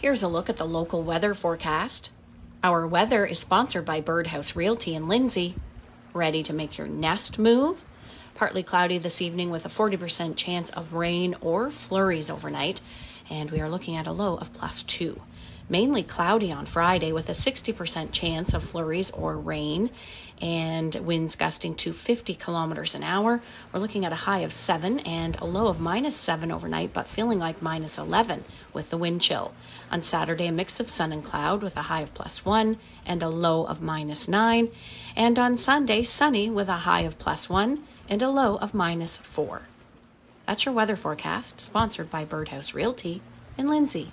Here's a look at the local weather forecast. Our weather is sponsored by Birdhouse Realty in Lindsay. Ready to make your nest move? Partly cloudy this evening with a 40% chance of rain or flurries overnight, and we are looking at a low of plus two. Mainly cloudy on Friday with a 60% chance of flurries or rain and winds gusting to 50 kilometers an hour. We're looking at a high of 7 and a low of minus 7 overnight, but feeling like minus 11 with the wind chill. On Saturday, a mix of sun and cloud with a high of plus 1 and a low of minus 9. And on Sunday, sunny with a high of plus 1 and a low of minus 4. That's your weather forecast, sponsored by Birdhouse Realty in Lindsay.